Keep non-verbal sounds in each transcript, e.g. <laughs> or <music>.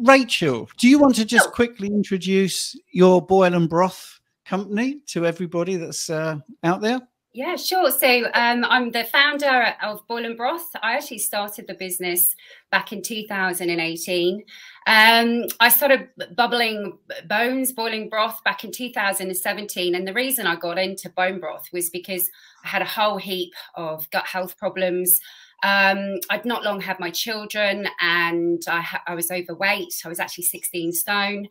Rachel, do you want to just quickly introduce your boil and broth company to everybody that's uh, out there? Yeah, sure. So um, I'm the founder of Boil and Broth. I actually started the business back in 2018. Um, I started bubbling bones, boiling broth back in 2017. And the reason I got into bone broth was because I had a whole heap of gut health problems. Um, I'd not long had my children and I, I was overweight. I was actually 16 stone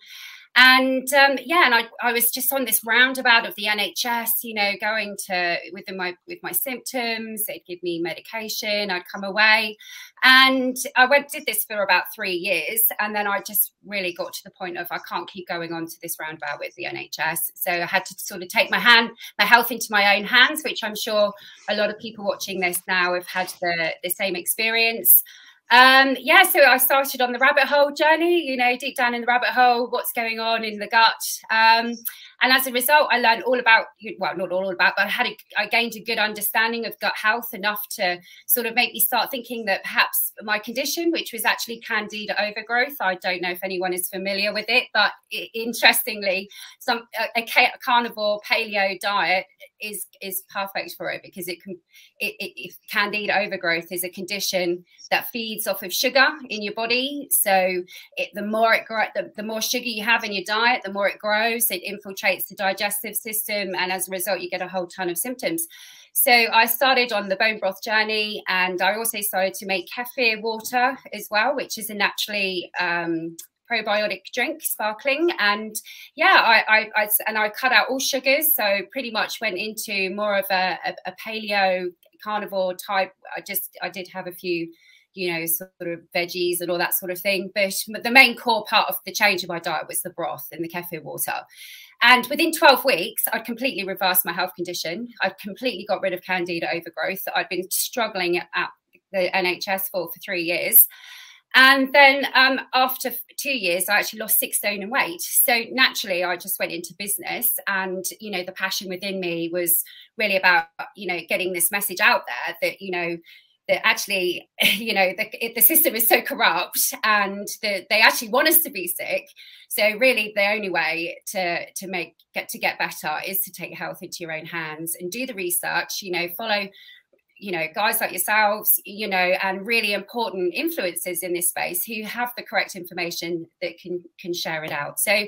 and um, yeah, and I, I was just on this roundabout of the NHS, you know, going to with my with my symptoms. They'd give me medication. I'd come away, and I went did this for about three years, and then I just really got to the point of I can't keep going on to this roundabout with the NHS. So I had to sort of take my hand my health into my own hands, which I'm sure a lot of people watching this now have had the the same experience. Um, yeah, so I started on the rabbit hole journey, you know, deep down in the rabbit hole, what's going on in the gut. Um, and as a result, I learned all about, well, not all about, but I had, a, I gained a good understanding of gut health enough to sort of make me start thinking that perhaps my condition, which was actually candida overgrowth, I don't know if anyone is familiar with it, but it, interestingly, some a, a carnivore paleo diet is is perfect for it because it can it, it, candida overgrowth is a condition that feeds off of sugar in your body. So it, the more it the, the more sugar you have in your diet the more it grows it infiltrates the digestive system and as a result you get a whole ton of symptoms so I started on the bone broth journey, and I also started to make kefir water as well, which is a naturally um, probiotic drink, sparkling. And yeah, I, I, I, and I cut out all sugars, so pretty much went into more of a, a, a paleo carnivore type. I just I did have a few you know, sort of veggies and all that sort of thing. But the main core part of the change of my diet was the broth and the kefir water. And within 12 weeks, I'd completely reversed my health condition. I'd completely got rid of candida overgrowth that I'd been struggling at the NHS for for three years. And then um, after two years, I actually lost six stone in weight. So naturally, I just went into business, and you know, the passion within me was really about you know getting this message out there that you know that actually, <laughs> you know, the, the system is so corrupt, and they actually want us to be sick. So really, the only way to to make get to get better is to take health into your own hands and do the research. You know, follow you know guys like yourselves you know and really important influencers in this space who have the correct information that can can share it out. So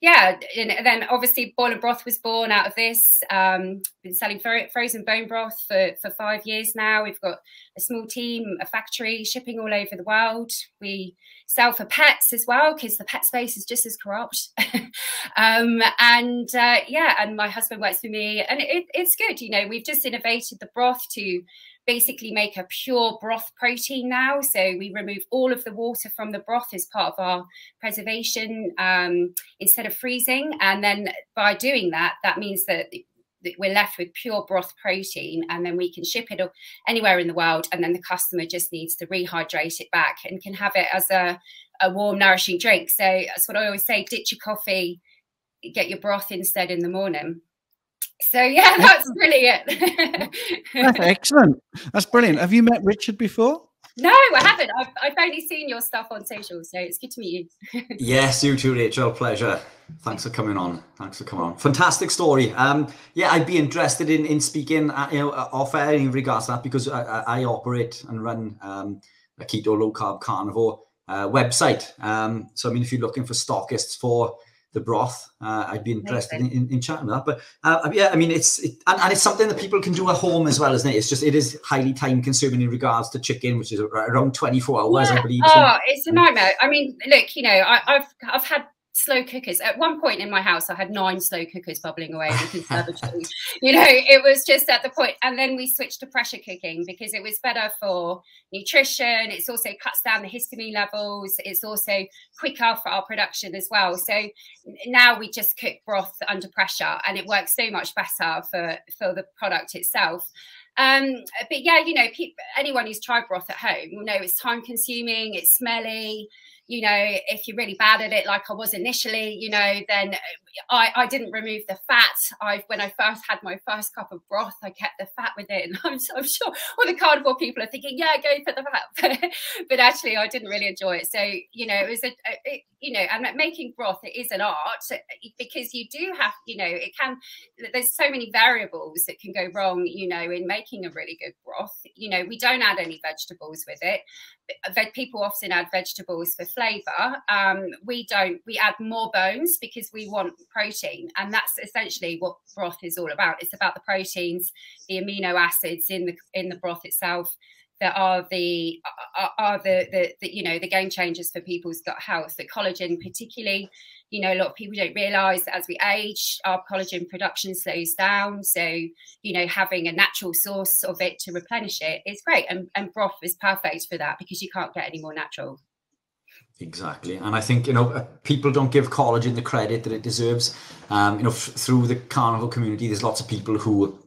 yeah and then obviously boil broth was born out of this. Um been selling frozen bone broth for for five years now. We've got a small team a factory shipping all over the world. We sell for pets as well because the pet space is just as corrupt <laughs> um and uh, yeah and my husband works for me and it, it's good you know we've just innovated the broth to basically make a pure broth protein now. So we remove all of the water from the broth as part of our preservation um, instead of freezing. And then by doing that, that means that we're left with pure broth protein and then we can ship it up anywhere in the world and then the customer just needs to rehydrate it back and can have it as a, a warm nourishing drink so that's what i always say ditch your coffee get your broth instead in the morning so yeah, <laughs> that's brilliant. that's excellent. That's brilliant. Have you met Richard before? No, I haven't. I've, I've only seen your stuff on social, so it's good to meet you. <laughs> yes, you too, Rachel. Pleasure. Thanks for coming on. Thanks for coming on. Fantastic story. Um, yeah, I'd be interested in in speaking, uh, you know, off air in regards to that because I, I, I operate and run um, a keto low carb carnivore uh, website. Um, so I mean, if you're looking for stockists for the broth. Uh, I'd be interested in, in, in, chatting with that. But uh, yeah, I mean, it's it, and, and, it's something that people can do at home as well, isn't it? It's just it is highly time consuming in regards to chicken, which is around twenty four hours, yeah. I believe. Oh, it's a nightmare. I mean, look, you know, I, have I've had slow cookers. At one point in my house, I had nine slow cookers bubbling away in the conservatory. <laughs> you know, it was just at the point. And then we switched to pressure cooking because it was better for nutrition. It's also cuts down the histamine levels. It's also quicker for our production as well. So now we just cook broth under pressure and it works so much better for, for the product itself. Um, but yeah, you know, people, anyone who's tried broth at home will know it's time consuming, it's smelly, you know, if you're really bad at it, like I was initially, you know, then I, I didn't remove the fat. I when I first had my first cup of broth, I kept the fat within. <laughs> I'm, I'm sure all the carnivore people are thinking, yeah, go for the fat, <laughs> but actually, I didn't really enjoy it. So you know, it was a, a it, you know, and making broth it is an art because you do have, you know, it can. There's so many variables that can go wrong, you know, in making a really good broth. You know, we don't add any vegetables with it. People often add vegetables for flavour. Um, we don't. We add more bones because we want protein, and that's essentially what broth is all about. It's about the proteins, the amino acids in the in the broth itself that are the are, the, the, the you know the game changers for people's gut health. The collagen, particularly, you know, a lot of people don't realize that as we age, our collagen production slows down. So, you know, having a natural source of it to replenish it is great. And, and broth is perfect for that because you can't get any more natural. Exactly, and I think you know uh, people don't give collagen the credit that it deserves. Um, you know, f- through the carnivore community, there's lots of people who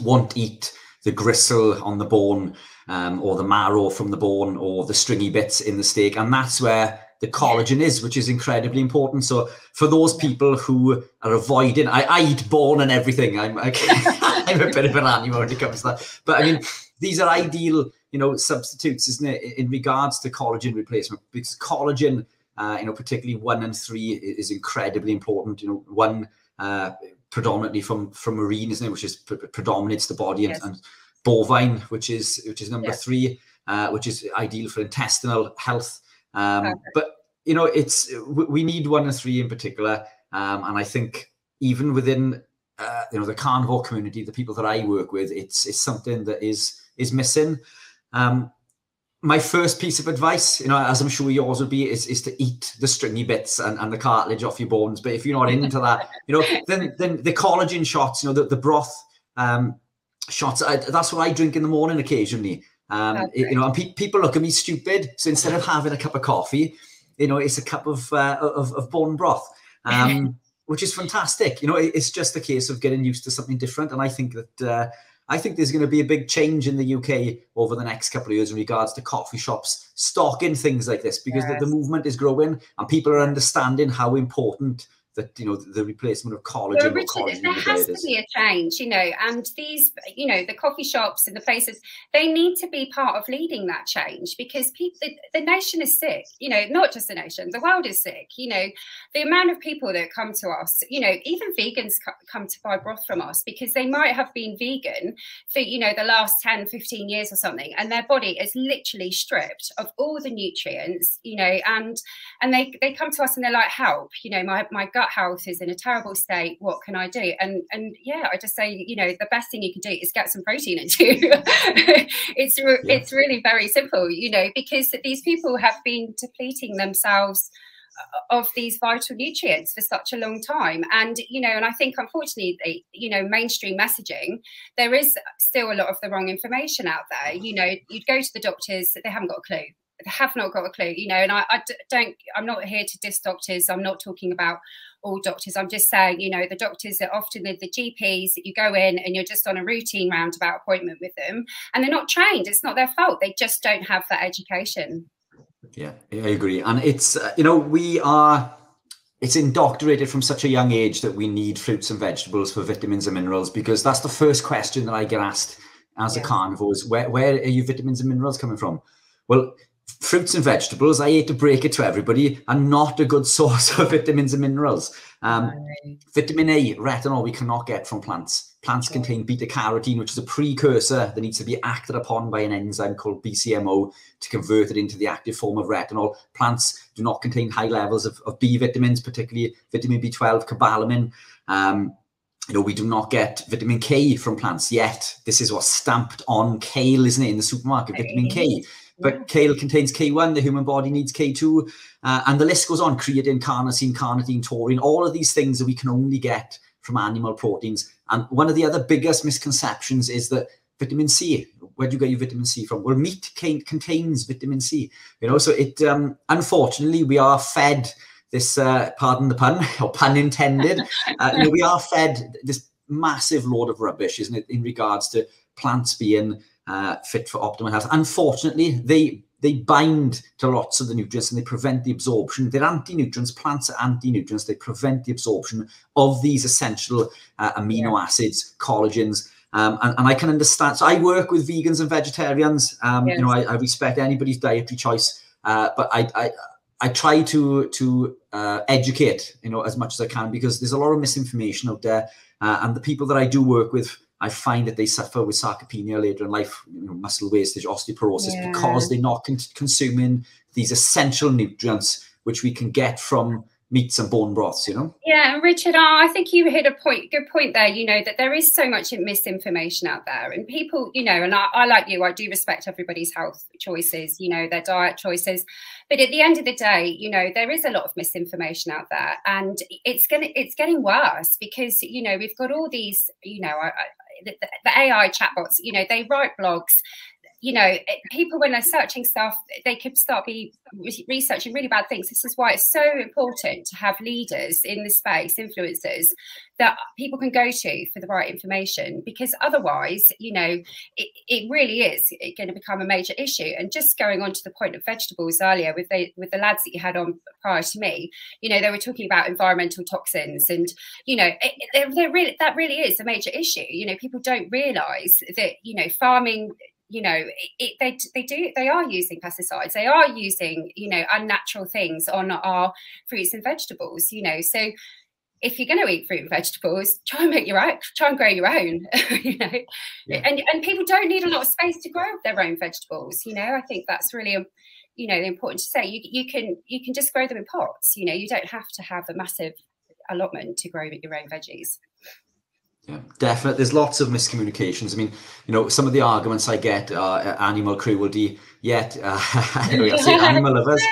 won't eat the gristle on the bone, um, or the marrow from the bone, or the stringy bits in the steak, and that's where the collagen is, which is incredibly important. So for those people who are avoiding, I, I eat bone and everything. I'm I, <laughs> I'm a bit of an animal when it comes to that, but I mean these are ideal you know, substitutes, isn't it, in regards to collagen replacement? Because collagen, uh, you know, particularly one and three, is incredibly important. You know, one uh, predominantly from from marine, isn't it, which is pre- predominates the body, yes. and, and, bovine, which is which is number yes. three, uh, which is ideal for intestinal health. Um, but you know, it's we need one and three in particular, um, and I think even within uh, you know the carnivore community, the people that I work with, it's it's something that is is missing. Um, my first piece of advice, you know, as I'm sure yours would be, is, is to eat the stringy bits and, and the cartilage off your bones. But if you're not into that, you know, <laughs> then then the collagen shots, you know, the, the broth um, shots, I, that's what I drink in the morning occasionally. Um, okay. you know, and pe- people look at me stupid. So instead of having a cup of coffee, you know, it's a cup of uh, of, of bone broth, um, <laughs> which is fantastic. You know, it's just a case of getting used to something different. And I think that uh, I think there's going to be a big change in the UK over the next couple of years in regards to coffee shops stocking things like this because yes. the, the, movement is growing and people are understanding how important that you know the replacement of collagen. Well, Richard, collagen there has to be a change, you know, and these, you know, the coffee shops and the places they need to be part of leading that change because people, the, the nation is sick, you know, not just the nation, the world is sick. You know, the amount of people that come to us, you know, even vegans come to buy broth from us because they might have been vegan for you know the last 10, 15 years or something, and their body is literally stripped of all the nutrients, you know, and and they they come to us and they're like, help, you know, my my gut health is in a terrible state. What can I do? And and yeah, I just say, you know, the best thing you can do is get some protein into. <laughs> it's re- yeah. it's really very simple, you know, because these people have been depleting themselves uh, of these vital nutrients for such a long time and you know and i think unfortunately you know mainstream messaging there is still a lot of the wrong information out there you know you'd go to the doctors they haven't got a clue have not got a clue, you know, and I, I don't, I'm not here to diss doctors. I'm not talking about all doctors. I'm just saying, you know, the doctors are often the, the GPs that you go in and you're just on a routine roundabout appointment with them and they're not trained. It's not their fault. They just don't have that education. Yeah, I agree. And it's, uh, you know, we are, it's indoctrinated from such a young age that we need fruits and vegetables for vitamins and minerals because that's the first question that I get asked as yeah. a carnivore is where, where are your vitamins and minerals coming from? Well, fruits and vegetables, I hate to break it to everybody, are not a good <laughs> source of vitamins and minerals. Um, right. Vitamin A, retinol, we cannot get from plants. Plants contain beta carotene, which is a precursor that needs to be acted upon by an enzyme called BCMO to convert it into the active form of retinol. Plants do not contain high levels of, of B vitamins, particularly vitamin B12, cobalamin. Um, you know, we do not get vitamin K from plants yet. This is what's stamped on kale, isn't it, in the supermarket? Vitamin K. But kale contains K1, the human body needs K2, uh, and the list goes on creatine, carnosine, carnitine, taurine, all of these things that we can only get from animal proteins. And one of the other biggest misconceptions is that vitamin C, where do you get your vitamin C from? Well, meat contains vitamin C, you know, so it, um, unfortunately, we are fed this, uh, pardon the pun, <laughs> or pun intended, uh, you know, we are fed this massive load of rubbish, isn't it, in regards to plants being uh, fit for optimal health. Unfortunately, they they bind to lots of the nutrients and they prevent the absorption. They're anti-nutrients. Plants are anti-nutrients. They prevent the absorption of these essential uh, amino acids, collagens. Um, and, and, I can understand. So I work with vegans and vegetarians. Um, yes. You know, I, I, respect anybody's dietary choice, uh, but I, I I try to to uh, educate, you know, as much as I can because there's a lot of misinformation out there, uh, and the people that I do work with, I find that they suffer with sarcopenia later in life, you know, muscle wastage, osteoporosis, yeah. because they're not con consuming these essential nutrients which we can get from meats and bone broths, you know? Yeah, and Richard, I think you hit a point, good point there, you know, that there is so much misinformation out there. And people, you know, and I, I, like you, I do respect everybody's health choices, you know, their diet choices. But at the end of the day, you know, there is a lot of misinformation out there. And it's gonna it's getting worse because, you know, we've got all these, you know, I, I, the, the AI chatbots, you know, they write blogs, you know, eh, people when they're searching stuff, they could start be researching really bad things. This is why it's so important to have leaders in the space, influencers that people can go to for the right information, because otherwise, you know, it, it really is going to become a major issue. And just going on to the point of vegetables earlier with the with the lads that you had on prior to me, you know, they were talking about environmental toxins, and you know, they're really that really is a major issue. You know, people don't realise that you know farming you know it, they they do they are using pesticides. They are using you know unnatural things on our fruits and vegetables you know. So if you're going to eat fruit and vegetables <laughs> try and make your own try and grow your own <laughs> you know. Yeah. and and people don't need a lot of space to grow their own vegetables you know. I think that's really um, you know important to say. You, you can you can just grow them in pots you know. You don't have to have a massive allotment to grow your own veggies yeah, definitely. There's lots of miscommunications. I mean, you know, some of the arguments I get are uh, animal cruelty. Yet, uh, anyway, <laughs> I say <laughs> animal lovers.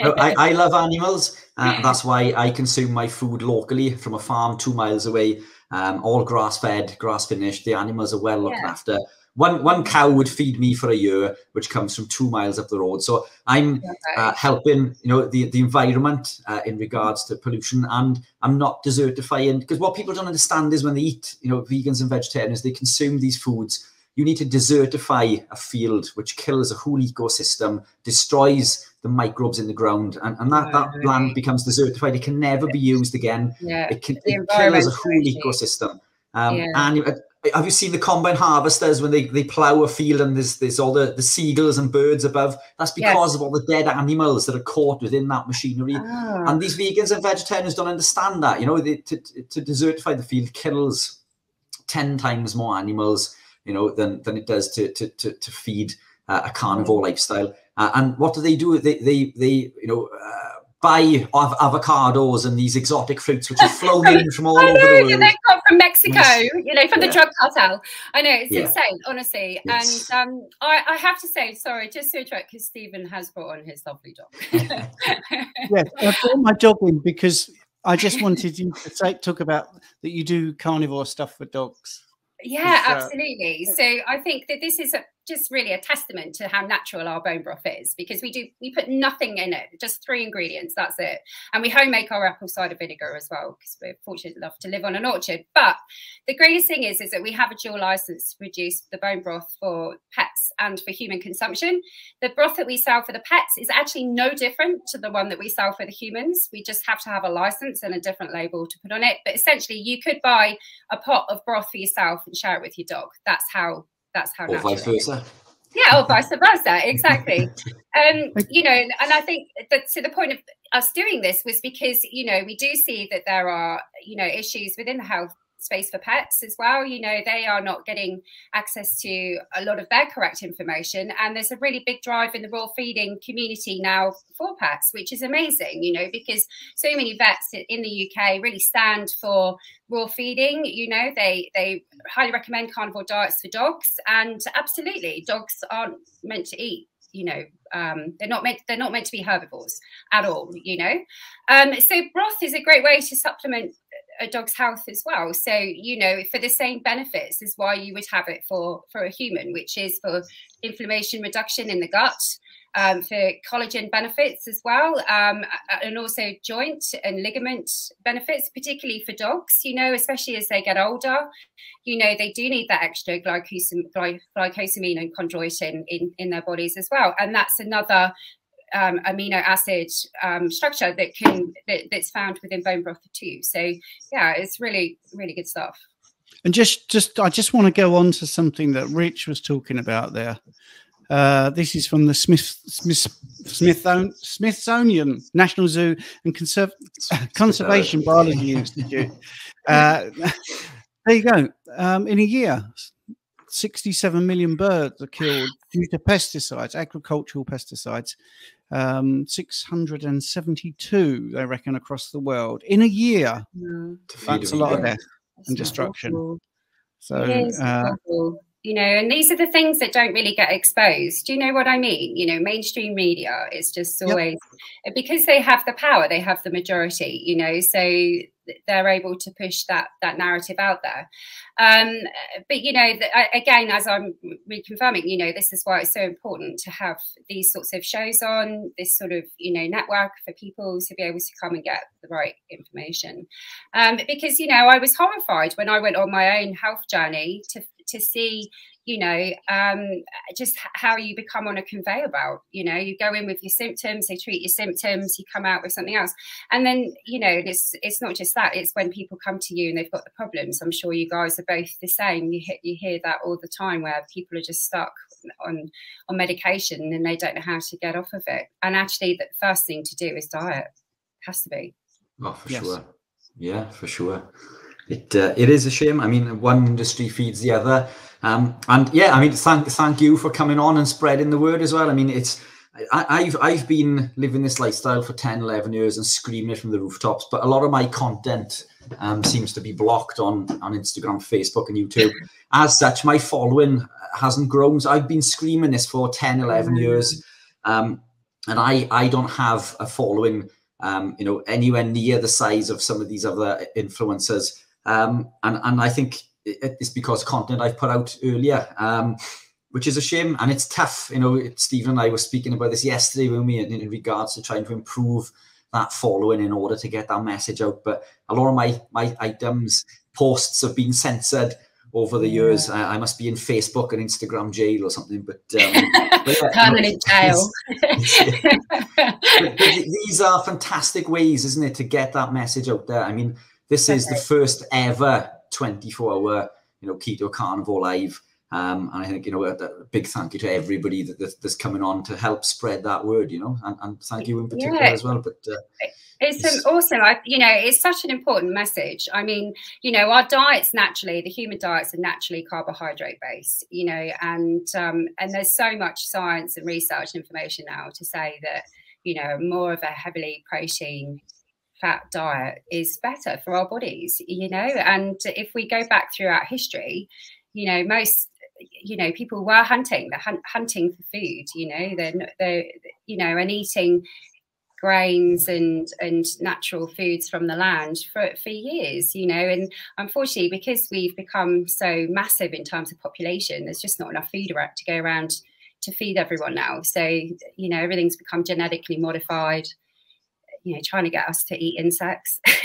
Uh, I, I love animals. Uh, that's why I consume my food locally from a farm two miles away. Um, all grass fed, grass finished. The animals are well looked yeah. after one one cow would feed me for a year, which comes from two miles up the road. So I'm uh, helping, you know, the the environment uh, in regards to pollution, and I'm not desertifying because what people don't understand is when they eat, you know, vegans and vegetarians, they consume these foods. You need to desertify a field, which kills a whole ecosystem, destroys the microbes in the ground, and, and that, that land becomes desertified. It can never be used again. Yeah. It, can, it kills a whole ecosystem. Um, yeah. And have you seen the combine harvesters when they, they plow a field and there's there's all the, the seagulls and birds above? That's because yes. of all the dead animals that are caught within that machinery. Oh. And these vegans and vegetarians don't understand that. You know, they, to, to desertify the field kills 10 times more animals, you know, than, than it does to, to, to, to feed uh, a carnivore mm. lifestyle. Uh, and what do they do? They, they, they you know, uh, buy av- avocados and these exotic fruits which are <laughs> flown in from all over the world. From Mexico, you know, from yeah. the drug cartel. I know it's yeah. insane, honestly. And um, I, I, have to say, sorry, just to interrupt, because Stephen has brought on his lovely dog. <laughs> yes, I brought my dog in because I just wanted you to say, talk about that you do carnivore stuff for dogs. Yeah, uh, absolutely. So I think that this is a just really a testament to how natural our bone broth is because we do we put nothing in it just three ingredients that's it. And we homemade our apple cider vinegar as well because we're fortunate enough to live on an orchard. But the greatest thing is is that we have a dual license to produce the bone broth for pets and for human consumption. The broth that we sell for the pets is actually no different to the one that we sell for the humans. We just have to have a license and a different label to put on it. But essentially you could buy a pot of broth for yourself and share it with your dog. That's how that's how. Or vice versa. Yeah, or vice versa, <laughs> exactly. um, you know, and I think that to the point of us doing this was because you know we do see that there are you know issues within the health space for pets as well. You know, they are not getting access to a lot of their correct information. And there's a really big drive in the raw feeding community now for pets, which is amazing, you know, because so many vets in the UK really stand for raw feeding. You know, they they highly recommend carnivore diets for dogs. And absolutely, dogs aren't meant to eat you know um, they're not meant they're not meant to be herbivores at all you know um, so broth is a great way to supplement a dog's health as well so you know for the same benefits is why you would have it for for a human which is for inflammation reduction in the gut um, for collagen benefits as well, um, and also joint and ligament benefits, particularly for dogs. You know, especially as they get older, you know they do need that extra glycosamine, glycosamine and chondroitin in in their bodies as well, and that's another um, amino acid um, structure that can that, that's found within bone broth too. So yeah, it's really really good stuff. And just just I just want to go on to something that Rich was talking about there. Uh, this is from the Smith, Smith, Smithsonian, Smithsonian National Zoo and Conserv Conservation Biology Institute. Uh, <laughs> there you go. Um, in a year, 67 million birds are killed due to pesticides, agricultural pesticides. Um, 672, they reckon, across the world in a year. Mm. That's a lot of death and destruction. Awful. So, uh, you know, and these are the things that don't really get exposed. Do you know what I mean? You know, mainstream media is just always yep. because they have the power, they have the majority, you know, so they're able to push that that narrative out there. Um, but you know, again, as I'm reconfirming, you know, this is why it's so important to have these sorts of shows on this sort of you know network for people to be able to come and get the right information. Um, because you know, I was horrified when I went on my own health journey to to see you know, um, just how you become on a conveyor belt. You know, you go in with your symptoms, they treat your symptoms, you come out with something else, and then you know, it's it's not just that. It's when people come to you and they've got the problems. I'm sure you guys are both the same. You hit, you hear that all the time, where people are just stuck on on medication and they don't know how to get off of it. And actually, the first thing to do is diet. It has to be. Oh, for yes. sure. Yeah, for sure. It uh, it is a shame. I mean, one industry feeds the other um, and yeah, I mean, thank thank you for coming on and spreading the word as well. I mean, it's I, have I've been living this lifestyle for 10, 11 years and screaming it from the rooftops, but a lot of my content um, seems to be blocked on on Instagram, Facebook, and YouTube. As such, my following hasn't grown. So I've been screaming this for 10, 11 mm. years, um, and I I don't have a following, um, you know, anywhere near the size of some of these other influencers. Um, and and I think it's because content I've put out earlier, um, which is a shame. And it's tough. You know, Stephen and I were speaking about this yesterday when we in, in regards to trying to improve that following in order to get that message out. But a lot of my my items, posts have been censored over the years. I, I, must be in Facebook and Instagram jail or something. But, um, <laughs> but permanent jail. <laughs> but, but these are fantastic ways, isn't it, to get that message out there? I mean, this is the first ever 24 hour, you know, keto carnivore live. Um, and I think, you know, a, a, big thank you to everybody that, that, that's coming on to help spread that word, you know, and, and thank you in particular yeah. as well. But uh, it's, it's awesome. I, you know, it's such an important message. I mean, you know, our diets naturally, the human diets are naturally carbohydrate based, you know, and um, and there's so much science and research and information now to say that, you know, more of a heavily protein fat diet is better for our bodies, you know. And if we go back throughout history, you know, most you know people were hunting they're hunt, hunting for food you know? They're they're you know and eating grains and and natural foods from the land for, for years you know? And unfortunately because we've become so massive in terms of population there's just not enough food to go around to feed everyone now. So you know everything's become genetically modified you know, trying to get us to eat insects. <laughs>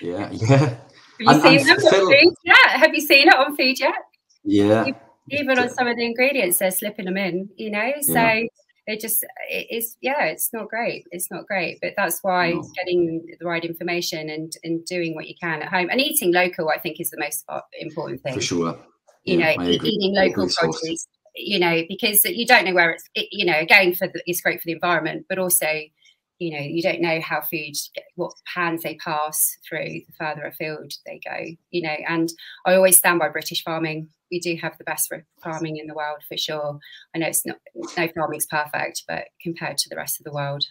yeah, yeah. Have you and, seen and Phil, on food yet? Have you seen it on food yet? Yeah. Even on some of the ingredients, they're slipping them in, you know? So yeah. it just, it's, yeah, it's not great. It's not great. But that's why no. getting the right information and, and doing what you can at home and eating local, I think, is the most uh, important thing. For sure. You yeah, know, eating local produce, you know, because you don't know where it's, it, you know, again, for the, it's great for the environment, but also you know you don't know how food what hands they pass through the further afield they go you know and i always stand by british farming. We do have the best farming in the world for sure. I know it's not no farming's perfect but compared to the rest of the world.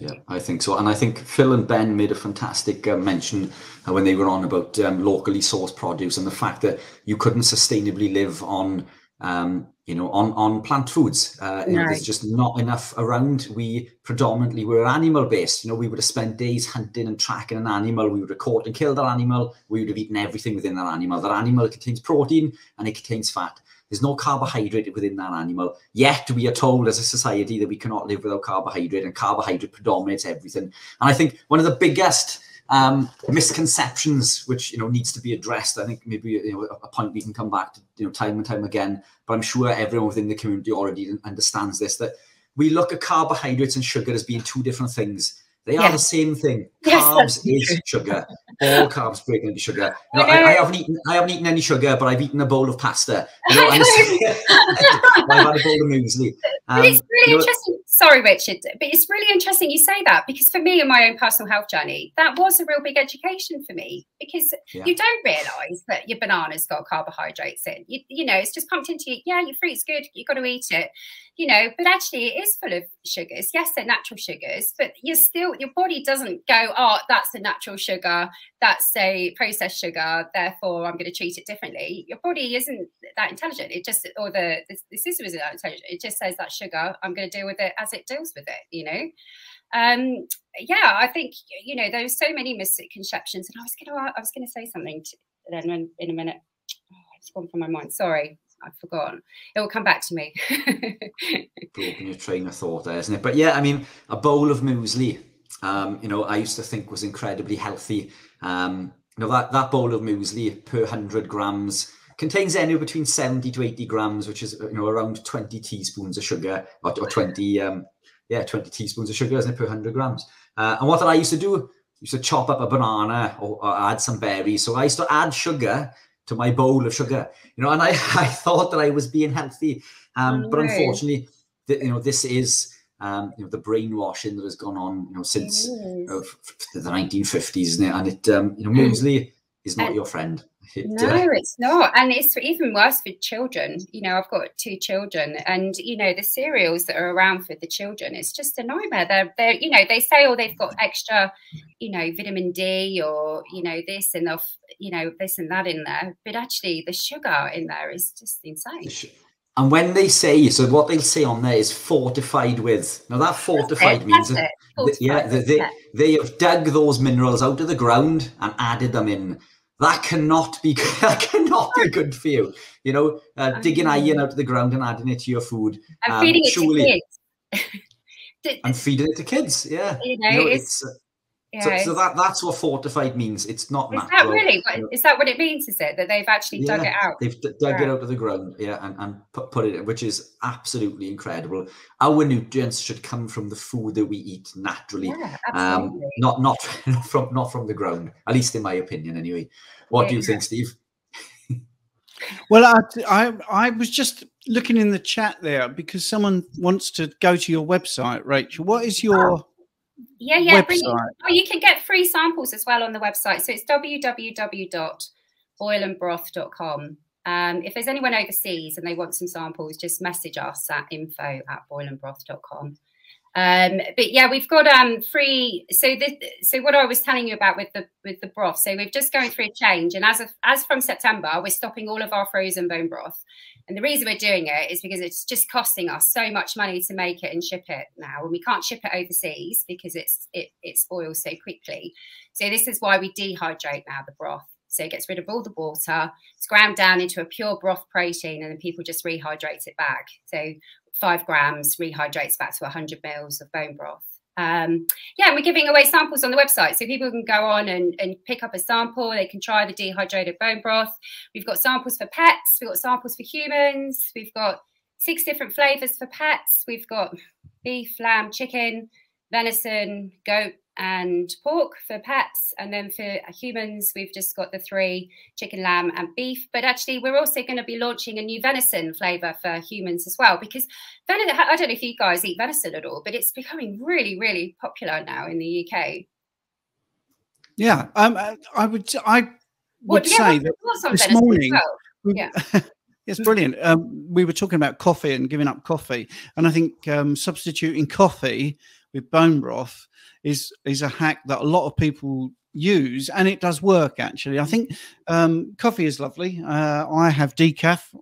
Yeah, I think so. And I think Phil and Ben made a fantastic uh, mention uh, when they were on about um, locally sourced produce and the fact that you couldn't sustainably live on um, you know, on, on plant foods. Uh, right. There's just not enough around. We predominantly were animal based. You know, we would have spent days hunting and tracking an animal. We would have caught and killed that animal. We would have eaten everything within that animal. That animal contains protein and it contains fat. There's no carbohydrate within that animal. Yet we are told as a society that we cannot live without carbohydrate, and carbohydrate predominates everything. And I think one of the biggest um, misconceptions which you know needs to be addressed. I think maybe you know a point we can come back to you know time and time again. But I'm sure everyone within the community already understands this that we look at carbohydrates and sugar as being two different things. They are the same thing. <laughs> Carbs yes, is sugar. All carbs break into sugar. You know, I, I, haven't eaten I haven't eaten any sugar, but I've eaten a bowl of pasta. You know, <laughs> <laughs> I've had a bowl of muesli. Um, but it's um, really you know, interesting. Sorry, Richard, but it's really interesting you say that because for me in my own personal health journey, that was a real big education for me because yeah. you don't realise that your banana's got carbohydrates in. You, you know, it's just pumped into you. Yeah, your fruit's good. You've got to eat it you know, but actually it is full of sugars. Yes, they're natural sugars, but you're still, your body doesn't go, oh, that's a natural sugar, that's a processed sugar, therefore I'm going to treat it differently. Your body isn't that intelligent. It just, or the, the, the system isn't that intelligent. It just says that sugar, I'm going to deal with it as it deals with it, you know? Um, yeah, I think, you know, there's so many misconceptions and I was going to, I was going to say something to, then in a minute. Oh, it's gone from my mind. Sorry. I've forgotten. It will come back to me. <laughs> Broken your train of thought there, isn't it? But yeah, I mean, a bowl of muesli, um, you know, I used to think was incredibly healthy. Um, you know, that, that bowl of muesli per 100 grams contains anywhere between 70 to 80 grams, which is, you know, around 20 teaspoons of sugar or, or 20, um, yeah, 20 teaspoons of sugar, isn't it, per 100 grams. Uh, and what did I used to do? used to chop up a banana or, or, add some berries. So I used to add sugar to my bowl of sugar, you know, and I, <laughs> I thought that I was being healthy. Um, but unfortunately, the, you know, this is, um, you know, the brainwashing that has gone on, you know, since uh, the 1950s, isn't it? and it, um, you know, muesli is not and, your friend. It, <laughs> no, uh, it's not. And it's even worse for children. You know, I've got two children, and you know, the cereals that are around for the children, it's just a nightmare. They're, they're, you know, they say, oh, they've got extra, you know, vitamin D or you know this and they'll, you know, this and that in there, but actually the sugar in there is just insane. And when they say, so what they'll say on there is fortified with. Now that fortified it, means, that, fortified, yeah, they, they, they have dug those minerals out of the ground and added them in that cannot be <laughs> that cannot be good for you. You know, uh, digging iron out of the ground and adding it to your food. And um, feeding it surely, to kids. <laughs> and feeding it to kids. Yeah, you know, you know it's, it's uh, so, so, that that's what fortified means. It's not. Is natural. that really? What, is that what it means? Is it that they've actually yeah, dug it out? They've dug yeah. it out of the ground, yeah, and, and put, put it, which is absolutely incredible. Our nutrients should come from the food that we eat naturally, yeah, um, not not <laughs> from not from the ground. At least in my opinion, anyway. What do you think, Steve? well, I, I I was just looking in the chat there because someone wants to go to your website, Rachel. What is your yeah, yeah. Bring, oh, you can get free samples as well on the website. So it's www.boilandbroth.com. Um, if there's anyone overseas and they want some samples, just message us at info at boilandbroth.com. Um, but yeah, we've got um, free. So the, so what I was telling you about with the with the broth. So we're just going through a change, and as of as from September, we're stopping all of our frozen bone broth. And the reason we're doing it is because it's just costing us so much money to make it and ship it now, and we can't ship it overseas because it's it it spoils so quickly. So this is why we dehydrate now the broth. So it gets rid of all the water. It's ground down into a pure broth protein, and then people just rehydrate it back. So five grams rehydrates back to 100 mils of bone broth. Um, yeah, and we're giving away samples on the website. So people can go on and, and pick up a sample. They can try the dehydrated bone broth. We've got samples for pets. We've got samples for humans. We've got six different flavors for pets. We've got beef, lamb, chicken, venison, goat, and pork for pets. And then for humans, we've just got the three chicken, lamb, and beef. But actually, we're also going to be launching a new venison flavor for humans as well. Because venison, I don't know if you guys eat venison at all, but it's becoming really, really popular now in the UK. Yeah, um, I would, I would say that this morning. Well. Yeah. <laughs> It's brilliant. Um, we were talking about coffee and giving up coffee, and I think um, substituting coffee with bone broth is is a hack that a lot of people use and it does work actually. I think um, coffee is lovely. Uh, i have decaf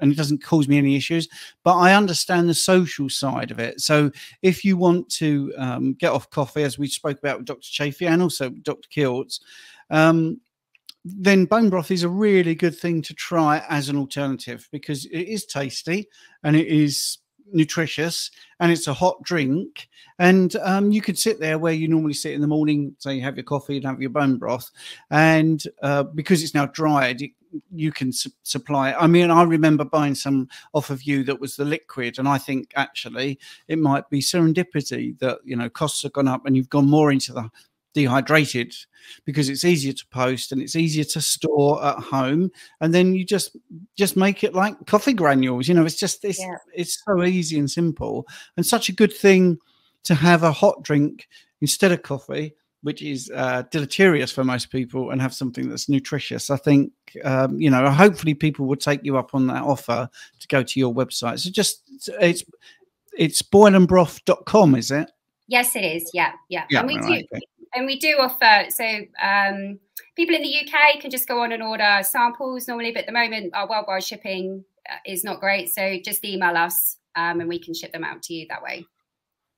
and it doesn't cause me any issues but i understand the social side of it. So if you want to um, get off coffee as we spoke about with dr chaffee and also dr kiltz um, then bone broth is a really good thing to try as an alternative because it is tasty and it is nutritious and it's a hot drink and um, you could sit there where you normally sit in the morning say you have your coffee and have your bone broth and uh, because it's now dried it, you can su- supply it. i mean i remember buying some off of you that was the liquid and i think actually it might be serendipity that you know costs have gone up and you've gone more into the dehydrated because it's easier to post and it's easier to store at home and then you just just make it like coffee granules you know it's just it's yeah. it's so easy and simple and such a good thing to have a hot drink instead of coffee which is uh, deleterious for most people and have something that's nutritious i think um, you know hopefully people will take you up on that offer to go to your website so just it's it's boilandbroth.com is it Yes, it is. Yeah, yeah. yeah and we right, do okay and we do offer so um, people in the UK can just go on and order samples normally, but at the moment our worldwide shipping uh, is not great. So just email us um, and we can ship them out to you that way.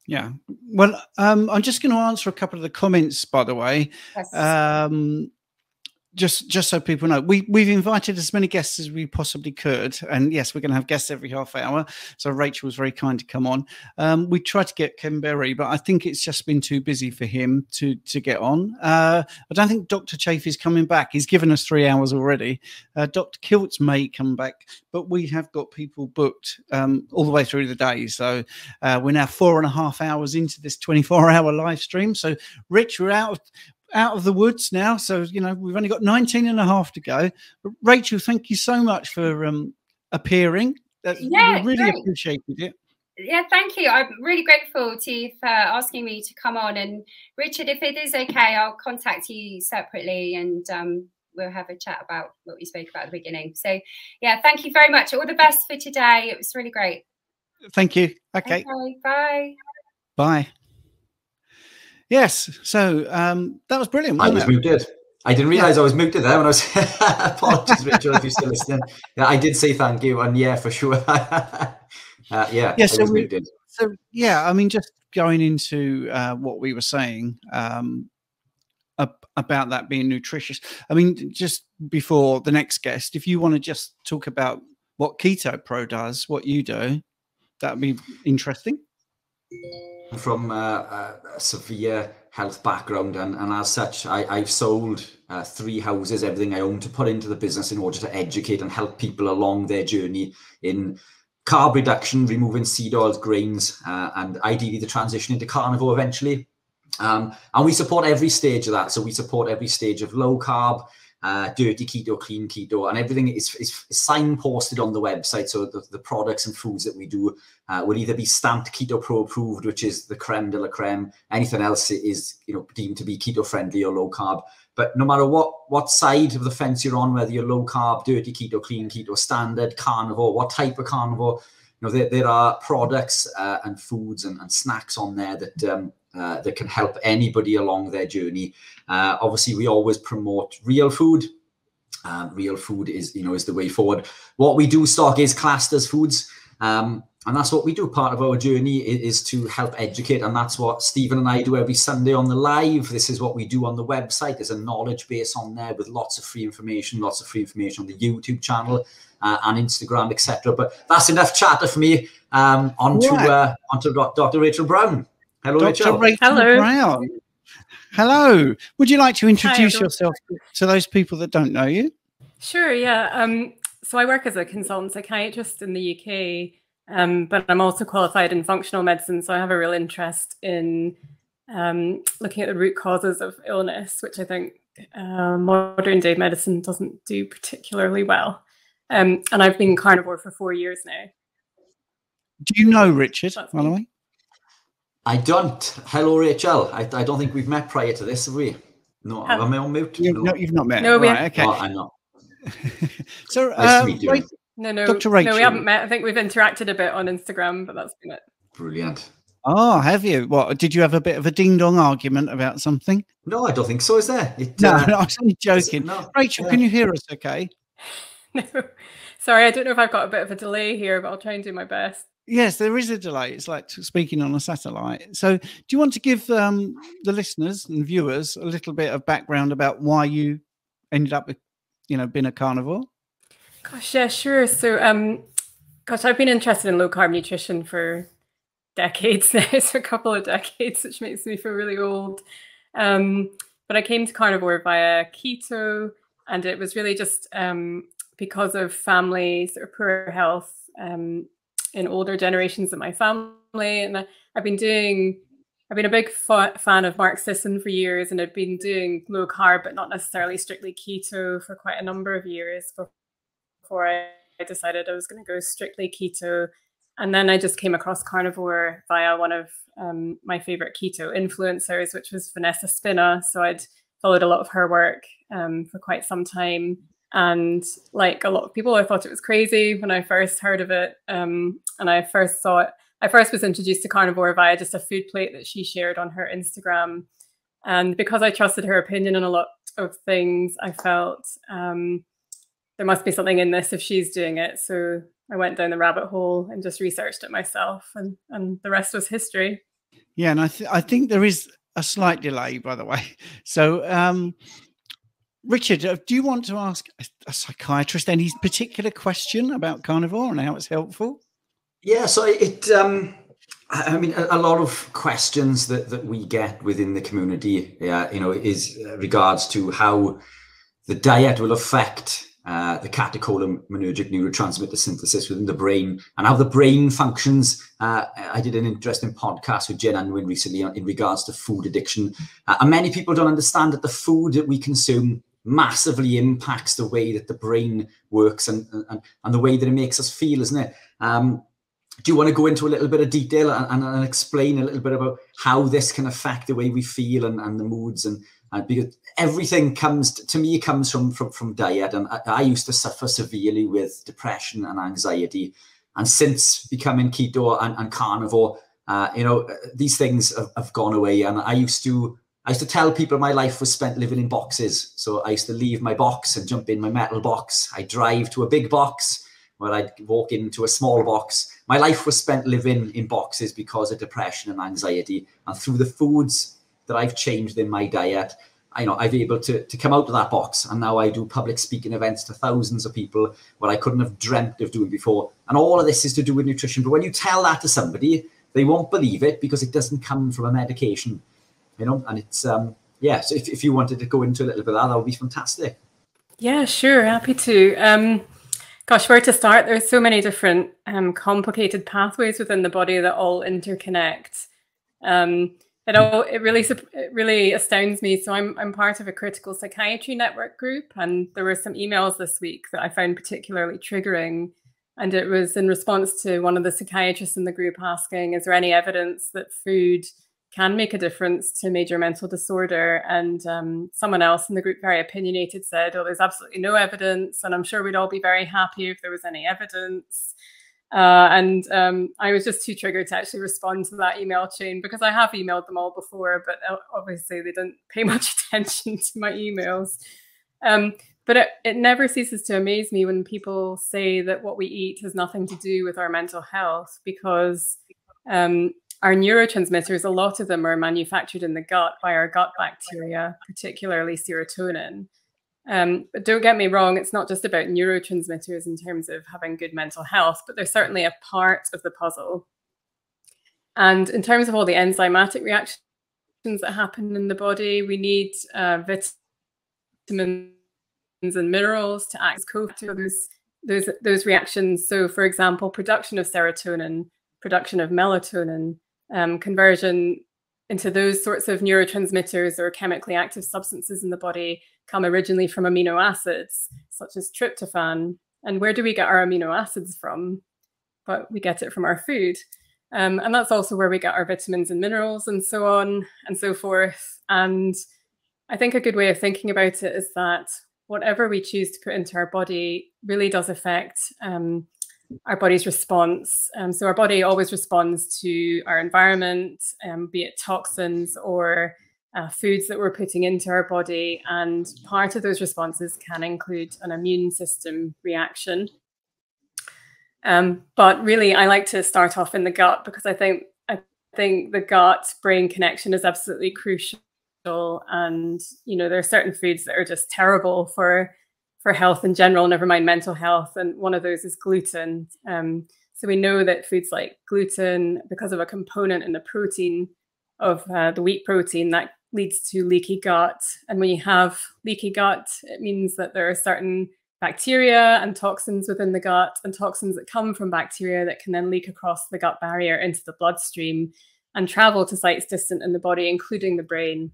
Yeah. Well, um, I'm just going to answer a couple of the comments, by the way. Yes. Um, just just so people know, we we've invited as many guests as we possibly could, and yes, we're going to have guests every half hour. So Rachel was very kind to come on. Um, we tried to get Ken Berry, but I think it's just been too busy for him to to get on. Uh, I don't think Dr. Chaffee is coming back. He's given us three hours already. Uh, Dr. Kiltz may come back, but we have got people booked um, all the way through the day. So uh, we're now four and a half hours into this 24 hour live stream. So Rich, we're out out of the woods now. So, you know, we've only got 19 and a half to go. Rachel, thank you so much for um, appearing. That, yeah, we really great. appreciated it. Yeah, thank you. I'm really grateful to you for asking me to come on. And Richard, if it is okay, I'll contact you separately and um, we'll have a chat about what we spoke about at the beginning. So, yeah, thank you very much. All the best for today. It was really great. Thank you. Okay. okay bye. Bye. Yes. So um, that was brilliant. I was it? muted. I didn't realize yeah. I was muted there when I was. <laughs> Apologies, Rachel, if you're still listening. Yeah, I did say thank you, and yeah, for sure. <laughs> uh, yeah. Yeah. So, we, so yeah, I mean, just going into uh, what we were saying um, about that being nutritious. I mean, just before the next guest, if you want to just talk about what Keto Pro does, what you do, that would be interesting from a, a, severe health background, and, and as such, I, I've sold uh, three houses, everything I own, to put into the business in order to educate and help people along their journey in carb reduction, removing seed oils, grains, uh, and ideally the transition into carnivore eventually. Um, and we support every stage of that. So we support every stage of low carb, uh, dirty keto, clean keto, and everything is, is signposted on the website. So the, the products and foods that we do uh, will either be stamped keto pro approved, which is the creme de la creme. Anything else is you know deemed to be keto friendly or low carb. But no matter what what side of the fence you're on, whether you're low carb, dirty keto, clean keto, standard, carnivore, what type of carnivore, you know there, there are products uh, and foods and, and, snacks on there that um, uh, that can help anybody along their journey. Uh, obviously, we always promote real food. Um, real food is, you know, is the way forward. What we do stock is classed as foods. Um, and that's what we do. Part of our journey is, to help educate, and that's what Stephen and I do every Sunday on the live. This is what we do on the website. There's a knowledge base on there with lots of free information, lots of free information on the YouTube channel uh, and Instagram, etc. But that's enough chatter for me. Um, on to uh, onto Dr. Rachel Brown. Hello, Dr. Rachel. Rachel Hello. Brown. Hello. Would you like to introduce Hi, yourself to those people that don't know you? Sure. Yeah. Um, so I work as a consultant psychiatrist in the UK, um, but I'm also qualified in functional medicine. So I have a real interest in um, looking at the root causes of illness, which I think uh, modern day medicine doesn't do particularly well. Um, and I've been carnivore for four years now. Do you know Richard, That's by the way? I don't. Hello, Rachel. I, I don't think we've met prior to this, have we? No, have, am I on mute? You, no. you've not met. No, we right, okay. Oh, I'm not. <laughs> so, nice right, no, no, Dr. Rachel. No, we haven't met. I think we've interacted a bit on Instagram, but that's been it. Brilliant. Oh, have you? What did you have a bit of a ding dong argument about something? No, I don't think so. Is there? It, no, uh, <laughs> no, I'm only joking. No, Rachel, yeah. can you hear us? Okay. <laughs> no, sorry, I don't know if I've got a bit of a delay here, but I'll try and do my best. Yes, there is a delay. It's like speaking on a satellite. So, do you want to give um, the listeners and viewers a little bit of background about why you ended up, you know, being a carnivore? Gosh, yeah, sure. So, um, gosh, I've been interested in low carb nutrition for decades <laughs> now. It's a couple of decades, which makes me feel really old. Um, but I came to carnivore via keto, and it was really just um, because of family sort of poor health um, in older generations of my family, and I, have been doing. I've been a big fan of Mark Sisson for years, and I've been doing low carb, but not necessarily strictly keto for quite a number of years before I decided I was going to go strictly keto. And then I just came across carnivore via one of um, my favorite keto influencers, which was Vanessa Spina. So I'd followed a lot of her work um, for quite some time. And like a lot of people, I thought it was crazy when I first heard of it. Um, and I first saw it, I first was introduced to carnivore via just a food plate that she shared on her Instagram. And because I trusted her opinion on a lot of things, I felt um, there must be something in this if she's doing it. So I went down the rabbit hole and just researched it myself, and and the rest was history. Yeah, and I th- I think there is a slight delay, by the way. <laughs> So, um, Richard, uh, do you want to ask a, psychiatrist any particular question about carnivore and how it's helpful? Yeah, so it. Um, I mean, a, lot of questions that that we get within the community, yeah, you know, is uh, regards to how the diet will affect uh, the catecholaminergic neurotransmitter synthesis within the brain and how the brain functions. Uh, I did an interesting podcast with Jen Unwin recently in regards to food addiction. Uh, and many people don't understand that the food that we consume massively impacts the way that the brain works and, and, and the way that it makes us feel, isn't it? Um, do you want to go into a little bit of detail and, and, and, explain a little bit about how this can affect the way we feel and, and the moods and, and because everything comes to me comes from from, from diet. And I, I, used to suffer severely with depression and anxiety. And since becoming keto and, and carnivore uh, you know these things have, have, gone away. And i used to i used to tell people my life was spent living in boxes so i used to leave my box and jump in my metal box i drive to a big box where i'd walk into a small box my life was spent living in boxes because of depression and anxiety and through the foods that I've changed in my diet. I know I've able to, to come out of that box and now I do public speaking events to thousands of people what I couldn't have dreamt of doing before. And all of this is to do with nutrition. But when you tell that to somebody, they won't believe it because it doesn't come from a medication, you know, and it's, um, yeah. So if, if you wanted to go into a little bit of that, that would be fantastic. Yeah, sure. Happy to. Um, gosh, where to start? There's so many different um, complicated pathways within the body that all interconnect. Um, it all it really it really astounds me. So I'm I'm part of a critical psychiatry network group, and there were some emails this week that I found particularly triggering. And it was in response to one of the psychiatrists in the group asking, "Is there any evidence that food can make a difference to major mental disorder?" And um, someone else in the group, very opinionated, said, "Oh, there's absolutely no evidence, and I'm sure we'd all be very happy if there was any evidence." Uh, and um, I was just too triggered to actually respond to that email chain because I have emailed them all before, but uh, obviously they didn't pay <laughs> much attention to my emails. Um, but it, it never ceases to amaze me when people say that what we eat has nothing to do with our mental health because um, our neurotransmitters, a lot of them are manufactured in the gut by our gut bacteria, particularly serotonin. Um, but don't get me wrong, it's not just about neurotransmitters in terms of having good mental health, but they're certainly a part of the puzzle. And in terms of all the enzymatic reactions that happen in the body, we need uh, vitamins and minerals to act as cofactors those those reactions. So, for example, production of serotonin, production of melatonin, um, conversion into those sorts of neurotransmitters or chemically active substances in the body come originally from amino acids, such as tryptophan. And where do we get our amino acids from? But we get it from our food. Um, and that's also where we get our vitamins and minerals and so on and so forth. And I think a good way of thinking about it is that whatever we choose to put into our body really does affect um, our body's response. Um, so our body always responds to our environment, um, be it toxins or uh, foods that we're putting into our body. And part of those responses can include an immune system reaction. Um, but really, I like to start off in the gut because I think I think the gut brain connection is absolutely crucial and you know there are certain foods that are just terrible for for health in general never mind mental health and one of those is gluten um, so we know that foods like gluten because of a component in the protein of uh, the wheat protein that leads to leaky gut and when you have leaky gut it means that there are certain bacteria and toxins within the gut and toxins that come from bacteria that can then leak across the gut barrier into the bloodstream and travel to sites distant in the body, including the brain.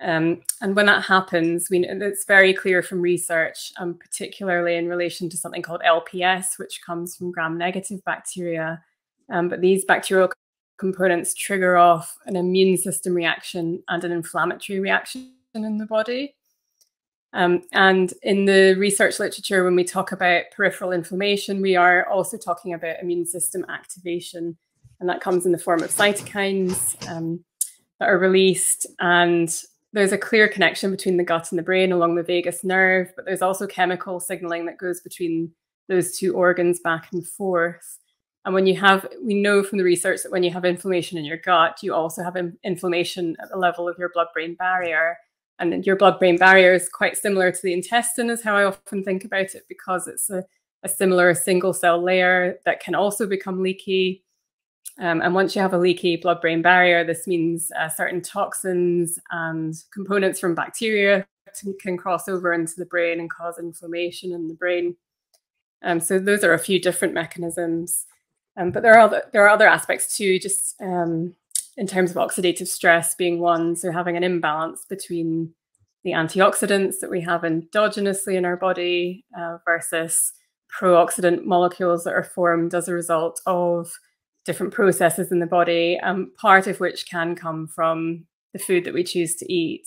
Um, and when that happens, we, it's very clear from research, um, particularly in relation to something called LPS, which comes from gram-negative bacteria. Um, but these bacterial components trigger off an immune system reaction and an inflammatory reaction in the body. Um, and in the research literature, when we talk about peripheral inflammation, we are also talking about immune system activation. And that comes in the form of cytokines um, that are released. And there's a clear connection between the gut and the brain along the vagus nerve, but there's also chemical signaling that goes between those two organs back and forth. And when you have, we know from the research that when you have inflammation in your gut, you also have inflammation at the level of your blood brain barrier. And your blood brain barrier is quite similar to the intestine, is how I often think about it, because it's a, a similar single cell layer that can also become leaky. Um, and once you have a leaky blood brain barrier, this means uh, certain toxins and components from bacteria can cross over into the brain and cause inflammation in the brain. Um, so those are a few different mechanisms. Um, but there are other, there are other aspects too, just um, in terms of oxidative stress being one. So having an imbalance between the antioxidants that we have endogenously in our body uh, versus pro-oxidant molecules that are formed as a result of different processes in the body, um, part of which can come from the food that we choose to eat.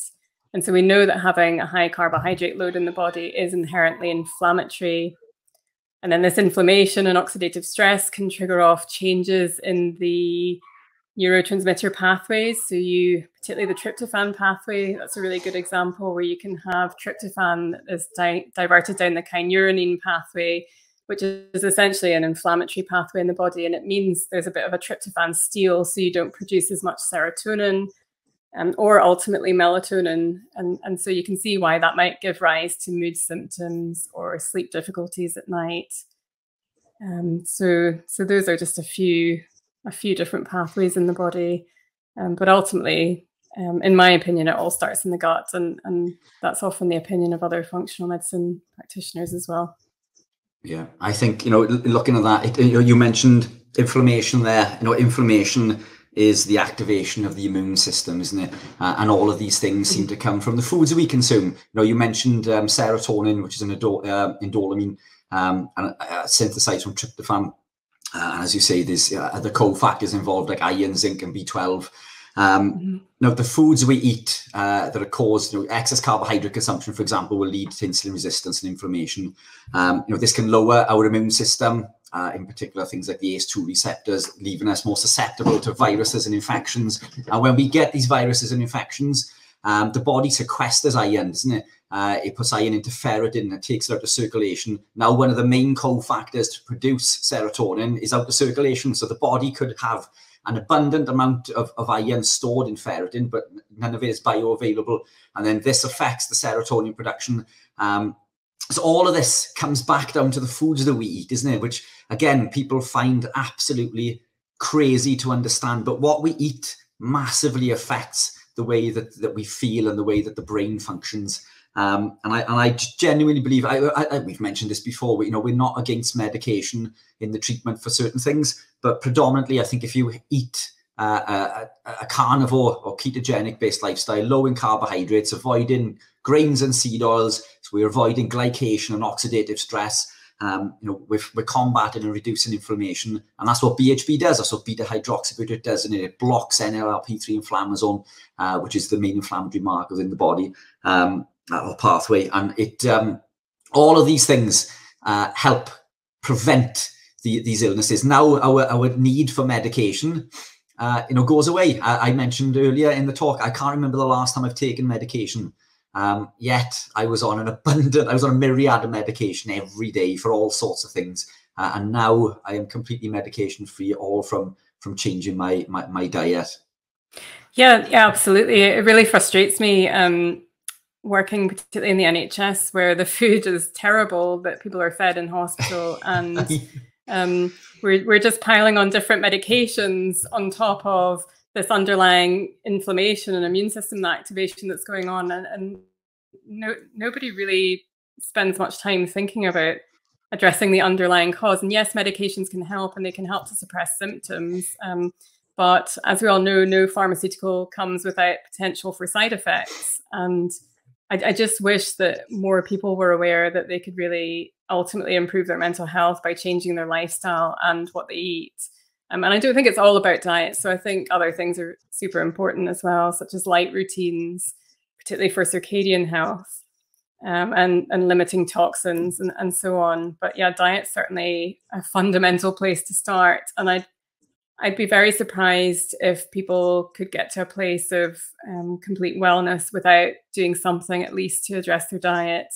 And so we know that having a high carbohydrate load in the body is inherently inflammatory. And then this inflammation and oxidative stress can trigger off changes in the neurotransmitter pathways. So you, particularly the tryptophan pathway, that's a really good example where you can have tryptophan that is di diverted down the kynurenine pathway, which is essentially an inflammatory pathway in the body. And it means there's a bit of a tryptophan steal, so you don't produce as much serotonin um, or ultimately melatonin. And, and so you can see why that might give rise to mood symptoms or sleep difficulties at night. Um, so, so those are just a few, a few different pathways in the body. Um, but ultimately, um, in my opinion, it all starts in the gut, and, and that's often the opinion of other functional medicine practitioners as well. Yeah, I think you know, looking at that, it, you know, you mentioned inflammation there. You know, inflammation is the activation of the immune system, isn't it? Uh, and all of these things seem to come from the foods we consume. You know, you mentioned um, serotonin, which is an ado- uh, indoleamine, um, and uh, synthesized from tryptophan. Uh, and as you say, there's uh, the cofactors involved like iron, zinc, and B12. Um, mm-hmm. Now, the foods we eat uh, that are caused, you know, excess carbohydrate consumption, for example, will lead to insulin resistance and inflammation. Um, you know, this can lower our immune system, uh, in particular things like the ACE2 receptors, leaving us more susceptible to viruses and infections. And when we get these viruses and infections, um, the body sequesters iron, doesn't it? Uh, it puts iron into ferritin and it takes it out of circulation. Now, one of the main cofactors to produce serotonin is out of circulation. So the body could have an abundant amount of, of iron stored in ferritin, but none of it is bioavailable. And then this affects the serotonin production. Um, so all of this comes back down to the foods that we eat, isn't it? Which again, people find absolutely crazy to understand. But what we eat massively affects the way that, that we feel and the way that the brain functions. Um, and I and I genuinely believe I, I, we've mentioned this before. But, you know, we're not against medication in the treatment for certain things, but predominantly, I think if you eat uh, a, a, carnivore or ketogenic based lifestyle, low in carbohydrates, avoiding grains and seed oils, so we're avoiding glycation and oxidative stress. Um, you know, we're, we're combating and reducing inflammation, and that's what BHB does. That's what beta hydroxybutyrate does, and it blocks NLRP3 inflammasome, uh, which is the main inflammatory marker in the body um, or pathway, and it um, all of these things uh, help prevent the, these illnesses. Now our, our need for medication, uh, you know, goes away. I, I, mentioned earlier in the talk, I can't remember the last time I've taken medication. Um, yet I was on an abundant, I was on a myriad of medication every day for all sorts of things. Uh, and now I am completely medication free, all from from changing my, my, my diet. Yeah, yeah, absolutely. It really frustrates me um, working particularly in the NHS where the food is terrible that people are fed in hospital <laughs> and um, we're, we're just piling on different medications on top of this underlying inflammation and immune system activation that's going on and, and no, nobody really spends much time thinking about addressing the underlying cause. And yes medications can help and they can help to suppress symptoms um, but as we all know no pharmaceutical comes without potential for side effects. And I, I, just wish that more people were aware that they could really ultimately improve their mental health by changing their lifestyle and what they eat. Um, and I don't think it's all about diet. So I think other things are super important as well, such as light routines, particularly for circadian health, um, and and limiting toxins and, and so on. But yeah, diet's certainly a fundamental place to start. And I I'd be very surprised if people could get to a place of um, complete wellness without doing something at least to address their diet.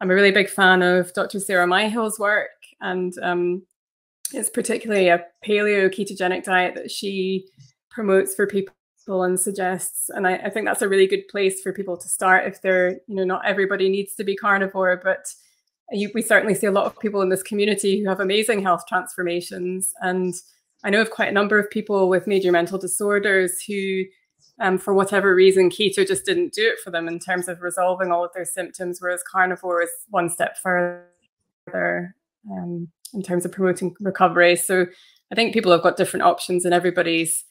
I'm a really big fan of Dr. Sarah Myhill's work, and um, it's particularly a paleo ketogenic diet that she promotes for people and suggests. And I, I think that's a really good place for people to start if they're, you know, not everybody needs to be carnivore, but you, we certainly see a lot of people in this community who have amazing health transformations and I know of quite a number of people with major mental disorders who, um, for whatever reason, keto just didn't do it for them in terms of resolving all of their symptoms, whereas carnivore is one step further um, in terms of promoting recovery. So I think people have got different options, and everybody's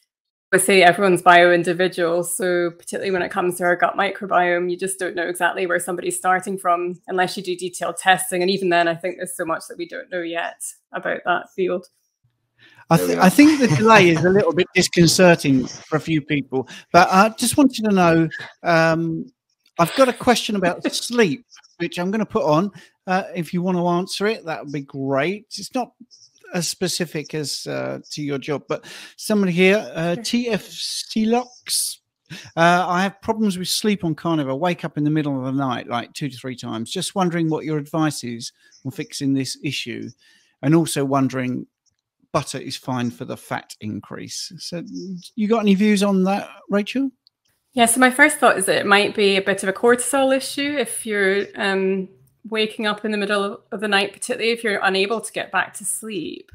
I say everyone's bio individual. So particularly when it comes to our gut microbiome, you just don't know exactly where somebody's starting from unless you do detailed testing. And even then, I think there's so much that we don't know yet about that field. I, th- I, think the delay is a little bit disconcerting for a few people, but I just wanted to know. Um, I've got a question about <laughs> sleep, which I'm going to put on. Uh, if you want to answer it, that would be great. It's not as specific as uh, to your job, but somebody here, uh, TFC Locks. Uh, I have problems with sleep on carnivore. Wake up in the middle of the night, like two to three times. Just wondering what your advice is on fixing this issue, and also wondering butter is fine for the fat increase. So, you got any views on that, Rachel? Yeah, so my first thought is that it might be a bit of a cortisol issue if you're um, waking up in the middle of the night, particularly if you're unable to get back to sleep.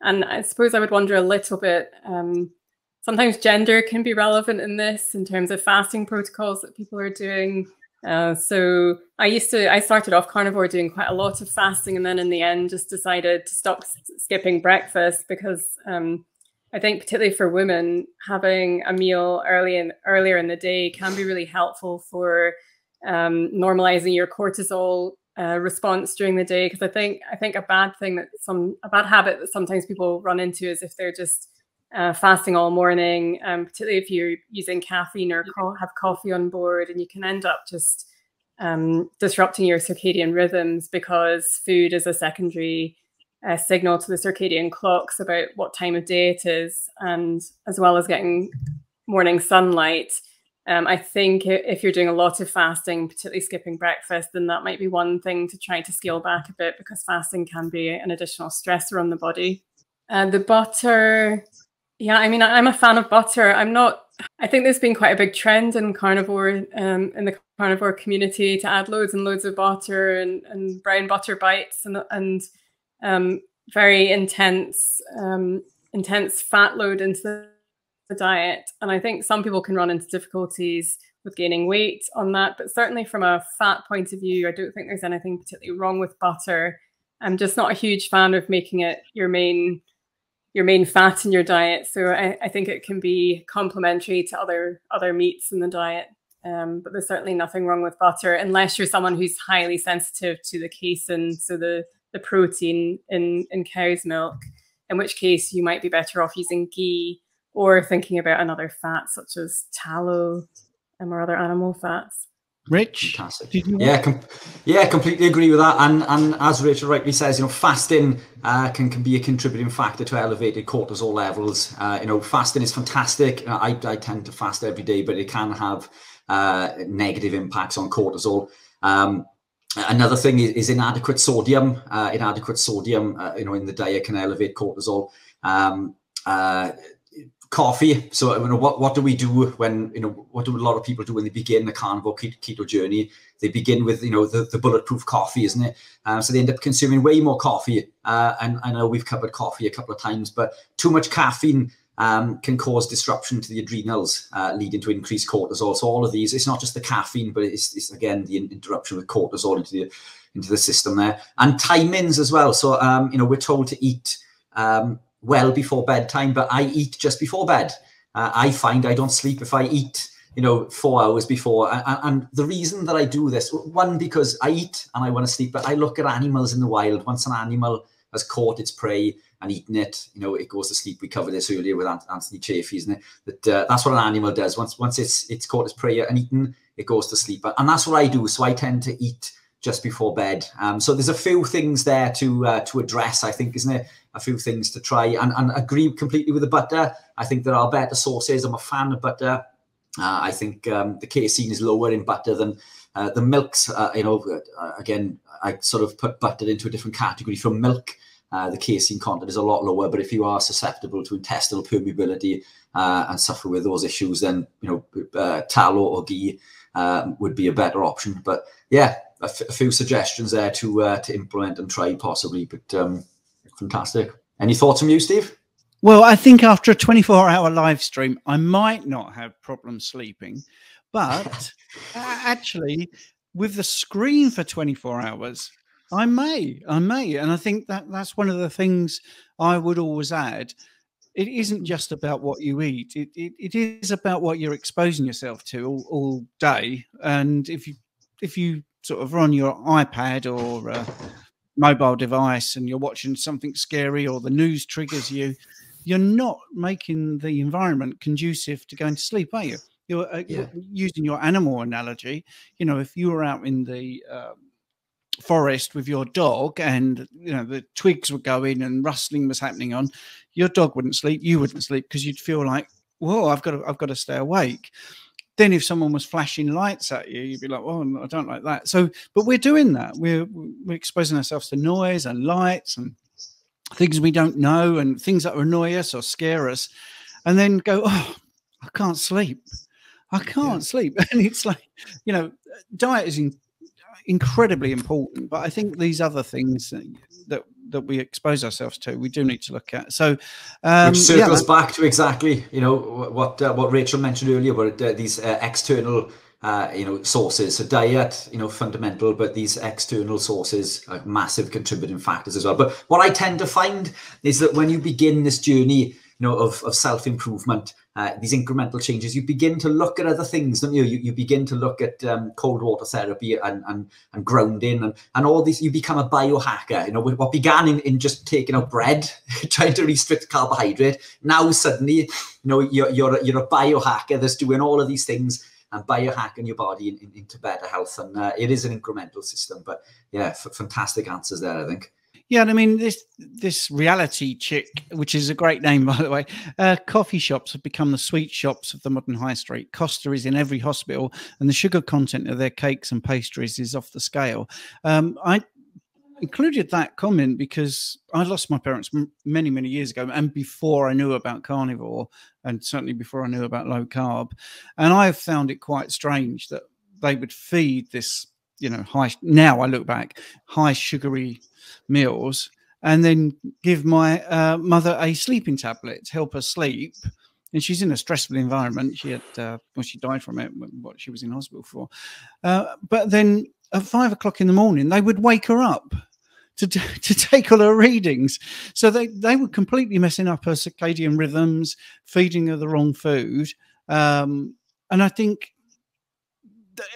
And I suppose I would wonder a little bit. Um, sometimes gender can be relevant in this in terms of fasting protocols that people are doing. Uh, so I used to, I started off carnivore doing quite a lot of fasting, and then in the end, just decided to stop skipping breakfast because um, I think, particularly for women, having a meal early and earlier in the day can be really helpful for um, normalizing your cortisol uh, response during the day. Because I think, I think a bad thing that some, a bad habit that sometimes people run into is if they're just uh, fasting all morning, um, particularly if you're using caffeine or co- have coffee on board, and you can end up just um, disrupting your circadian rhythms because food is a secondary uh, signal to the circadian clocks about what time of day it is, and as well as getting morning sunlight. Um, I think if you're doing a lot of fasting, particularly skipping breakfast, then that might be one thing to try to scale back a bit because fasting can be an additional stressor on the body. And the butter, yeah, I mean, I'm a fan of butter. I'm not. I think there's been quite a big trend in carnivore, um, in the carnivore community, to add loads and loads of butter and, and brown butter bites and and um, very intense, um, intense fat load into the, the diet. And I think some people can run into difficulties with gaining weight on that. But certainly from a fat point of view, I don't think there's anything particularly wrong with butter. I'm just not a huge fan of making it your main your main fat in your diet. So I, I think it can be complementary to other other meats in the diet. Um, but there's certainly nothing wrong with butter unless you're someone who's highly sensitive to the casein, so the the protein in in cow's milk. In which case, you might be better off using ghee or thinking about another fat such as tallow um, or other animal fats. Rich, fantastic. yeah, com- yeah, completely agree with that. And and as Rachel rightly says, you know, fasting uh, can can be a contributing factor to elevated cortisol levels. Uh, you know, fasting is fantastic. I I tend to fast every day, but it can have uh, negative impacts on cortisol. Um, another thing is, is inadequate sodium. Uh, inadequate sodium, uh, you know, in the diet can elevate cortisol. Um, uh, coffee. So, you know, what, what do we do when, you know, what do a lot of people do when they begin the carnivore keto journey? They begin with, you know, the, the bulletproof coffee, isn't it? Um, so they end up consuming way more coffee. Uh, and I know we've covered coffee a couple of times, but too much caffeine um, can cause disruption to the adrenals, uh, leading to increased cortisol. So all of these, it's not just the caffeine, but it's, it's again the interruption with cortisol into the into the system there, and timings as well. So um, you know we're told to eat um, well before bedtime, but I eat just before bed. Uh, I find I don't sleep if I eat, you know, four hours before. And, and, the reason that I do this, one, because I eat and I want to sleep, but I look at animals in the wild. Once an animal has caught its prey and eaten it, you know, it goes to sleep. We covered this earlier with Anthony Chaffee, isn't it? That uh, that's what an animal does. Once once it's it's caught its prey and eaten, it goes to sleep. And that's what I do. So I tend to eat just before bed. Um, so there's a few things there to uh, to address, I think, isn't it? A few things to try and, and agree completely with the butter. I think there are better sources. I'm a fan of butter. Uh, I think um, the casein is lower in butter than uh, the milks. Uh, you know, uh, again, I sort of put butter into a different category from milk. Uh, the casein content is a lot lower, but if you are susceptible to intestinal permeability and suffer with those issues, then you know tallow or ghee would be a better option. But yeah, a, few suggestions there to uh, to implement and try possibly. But um, fantastic. Any thoughts from you, Steve? Well, I think after a 24 hour live stream, I might not have problems sleeping, but <laughs> actually, with the screen for 24 hours, I may, I may, and I think that that's one of the things I would always add. It isn't just about what you eat; it, it, it is about what you're exposing yourself to all, all day. And if you if you sort of are on your iPad or a mobile device and you're watching something scary or the news triggers you, you're not making the environment conducive to going to sleep, are you? You're, uh, yeah. using your animal analogy. You know, if you were out in the uh, forest with your dog and you know the twigs were going and rustling was happening on, your dog wouldn't sleep. You wouldn't sleep because you'd feel like, whoa, I've got to, I've got to stay awake. Then if someone was flashing lights at you, you'd be like, "Oh, I don't like that." So, but we're doing that. We're we're exposing ourselves to noise and lights and things we don't know and things that annoy us or scare us, and then go, "Oh, I can't sleep. I can't yeah. sleep." <laughs> And it's like, you know, diet is in, incredibly important, but I think these other things that we expose ourselves to, we do need to look at. So, um, which circles yeah, back to exactly you know what uh, what Rachel mentioned earlier about uh, these uh, external. Uh, you know sources so diet you know fundamental but these external sources are massive contributing factors as well but what i tend to find is that when you begin this journey you know, of, of self-improvement, uh, these incremental changes, you begin to look at other things, don't you? You, you begin to look at um, cold water therapy and, and, and grounding and, and all these, you become a biohacker, you know, what began in, in just taking out bread, <laughs> trying to restrict carbohydrate. Now suddenly, you know, you're, you're, a, you're a biohacker that's doing all of these things and biohacking your body in, in, into better health. And uh, it is an incremental system, but yeah, fantastic answers there, I think. Yeah, and I mean this this reality chick, which is a great name <laughs> by the way. Uh, coffee shops have become the sweet shops of the modern high street. Costa is in every hospital, and the sugar content of their cakes and pastries is off the scale. Um, I included that comment because I lost my parents many many years ago, and before I knew about carnivore, and certainly before I knew about low carb, and I have found it quite strange that they would feed this you know high now i look back high sugary meals and then give my uh, mother a sleeping tablet to help her sleep. And she's in a stressful environment. She had uh, well she died from it what she was in hospital for. Uh, but then at five o'clock in the morning they would wake her up to, <laughs> to take all her readings. So they, they were completely messing up her circadian rhythms feeding her the wrong food. Um, and i think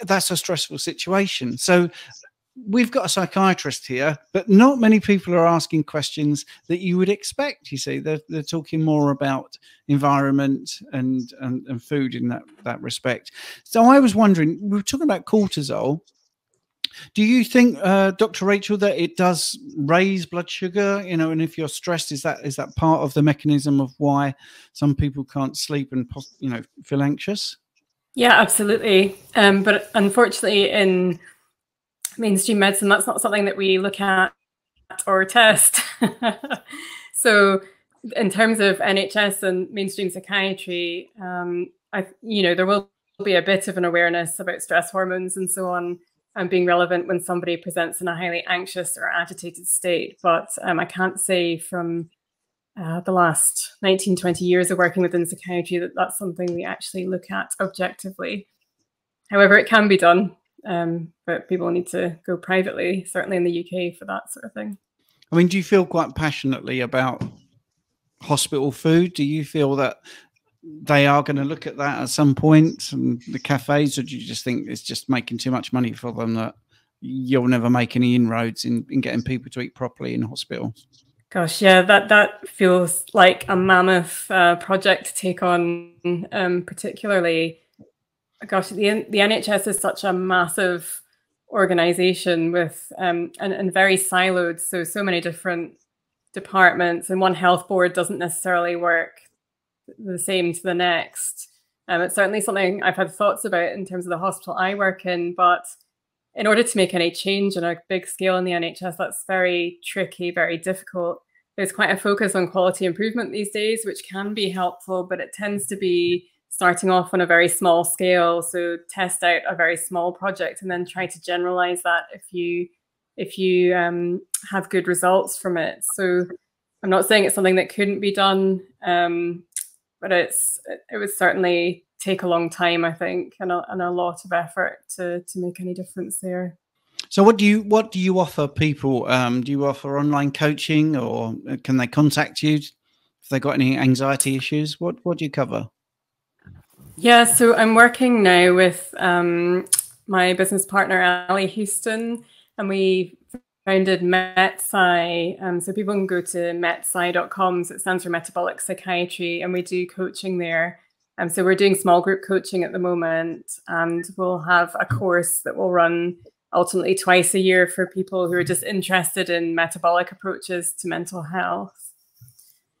that's a stressful situation. So we've got a psychiatrist here, but not many people are asking questions that you would expect. You see, they're, they're talking more about environment and, and, and food in that, that respect. So I was wondering, we were talking about cortisol. Do you think, uh, Dr. Rachel, that it does raise blood sugar? You know, and if you're stressed, is that is that part of the mechanism of why some people can't sleep and you know feel anxious? Yeah, absolutely. Um, but unfortunately, in mainstream medicine, that's not something that we look at or test. <laughs> so in terms of NHS and mainstream psychiatry, um, I you know there will be a bit of an awareness about stress hormones and so on and being relevant when somebody presents in a highly anxious or agitated state. But um, I can't say from uh, the last 19, 20 years of working within psychiatry that that's something we actually look at objectively. However, it can be done, um, but people need to go privately, certainly in the UK, for that sort of thing. I mean, do you feel quite passionately about hospital food? Do you feel that they are going to look at that at some point and the cafes, or do you just think it's just making too much money for them that you'll never make any inroads in, in getting people to eat properly in hospital? Gosh, yeah, that that feels like a mammoth uh, project to take on, um, particularly. Gosh, the the NHS is such a massive organization with um, and, and very siloed, so so many different departments, and one health board doesn't necessarily work the same to the next. Um, it's certainly something I've had thoughts about in terms of the hospital I work in, but in order to make any change on a big scale in the NHS, that's very tricky, very difficult. There's quite a focus on quality improvement these days, which can be helpful, but it tends to be starting off on a very small scale. So test out a very small project and then try to generalize that if you if you um, have good results from it. So I'm not saying it's something that couldn't be done, um, but it's it was certainly take a long time, I think, and a, and a lot of effort to to make any difference there. So, what do you what do you offer people? Um, do you offer online coaching, or uh, can they contact you if they've got any anxiety issues? What what do you cover? Yeah, so I'm working now with um, my business partner Ali Houston, and we founded MetPsy. Um, so people can go to metpsy.com. So it stands for Metabolic Psychiatry, and we do coaching there. Um, so we're doing small group coaching at the moment, and we'll have a course that will run ultimately twice a year for people who are just interested in metabolic approaches to mental health.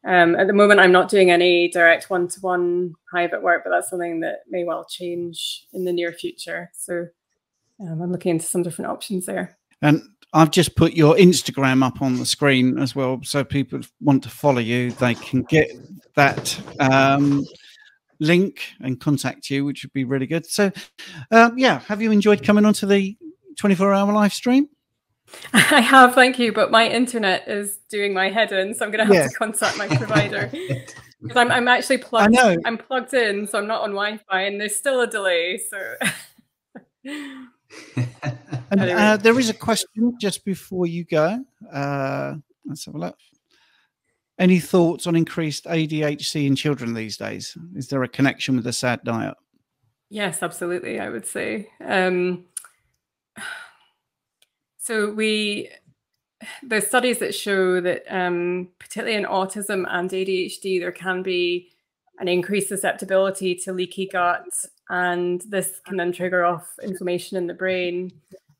Um, at the moment, I'm not doing any direct one to one private work, but that's something that may well change in the near future. So um, I'm looking into some different options there. And I've just put your Instagram up on the screen as well. So people want to follow you, they can get that. Um, link and contact you, which would be really good. So, um, yeah, have you enjoyed coming onto the 24 hour live stream? <laughs> I have, thank you, but my internet is doing my head in, so I'm going to have yeah. to contact my provider. <laughs> Because I'm, I'm actually plugged. I know. I'm plugged in, so I'm not on Wi-Fi, and there's still a delay. So, <laughs> and, uh, there is a question just before you go. Uh, let's have a look. Any thoughts on increased ADHD in children these days? Is there a connection with the SAD diet? Yes, absolutely. I would say. Um, <sighs> so we there's studies that show that um, particularly in autism and ADHD, there can be an increased susceptibility to leaky gut, and this can then trigger off inflammation in the brain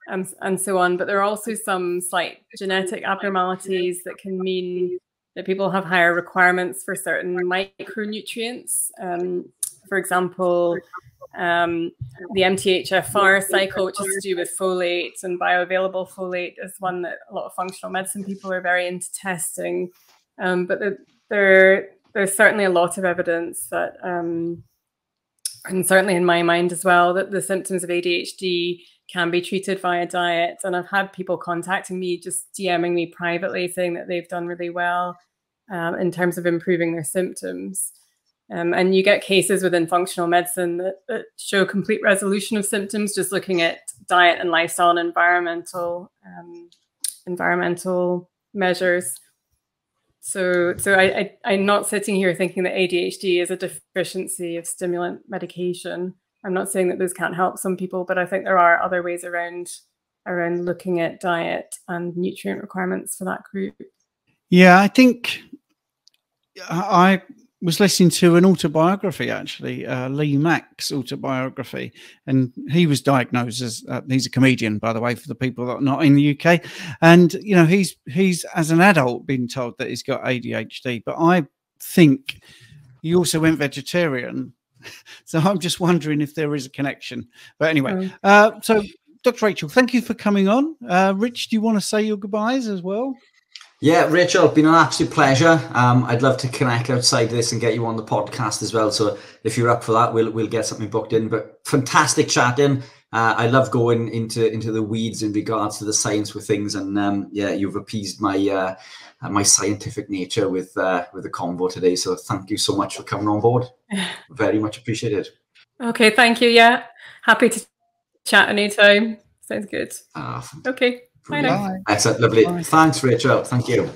um, and so on. But there are also some slight genetic abnormalities that can mean that people have higher requirements for certain micronutrients. Um, for example, um, the MTHFR cycle, which is to do with folate and bioavailable folate, is one that a lot of functional medicine people are very into testing. Um, but the, there, there's certainly a lot of evidence that, um, and certainly in my mind as well, that the symptoms of ADHD can be treated via diet. And I've had people contacting me, just DMing me privately, saying that they've done really well um, in terms of improving their symptoms. Um, and you get cases within functional medicine that, that, show complete resolution of symptoms just looking at diet and lifestyle and environmental um, environmental measures. So, so I, I, am not sitting here thinking that ADHD is a deficiency of stimulant medication. I'm not saying that those can't help some people, but I think there are other ways around around looking at diet and nutrient requirements for that group. Yeah, I think I was listening to an autobiography actually, uh, Lee Mack's autobiography, and he was diagnosed as uh, he's a comedian, by the way, for the people that are not in the UK, and you know he's he's as an adult been told that he's got ADHD, but I think he also went vegetarian, <laughs> so I'm just wondering if there is a connection. But anyway, uh, so Dr. Rachel, thank you for coming on. Uh, Rich, do you want to say your goodbyes as well? Yeah, Rachel, been an absolute pleasure. Um, I'd love to connect outside this and get you on the podcast as well. So if you're up for that, we'll we'll get something booked in. But fantastic chatting. Uh, I love going into into the weeds in regards to the science with things, and um, yeah, you've appeased my uh, my scientific nature with uh, with the convo today. So thank you so much for coming on board. <laughs> Very much appreciated. Okay, thank you. Yeah, happy to chat anytime. Sounds good. Ah, okay. Bye now. Excellent. Lovely. Bye. Thanks, Rachel. Thank you.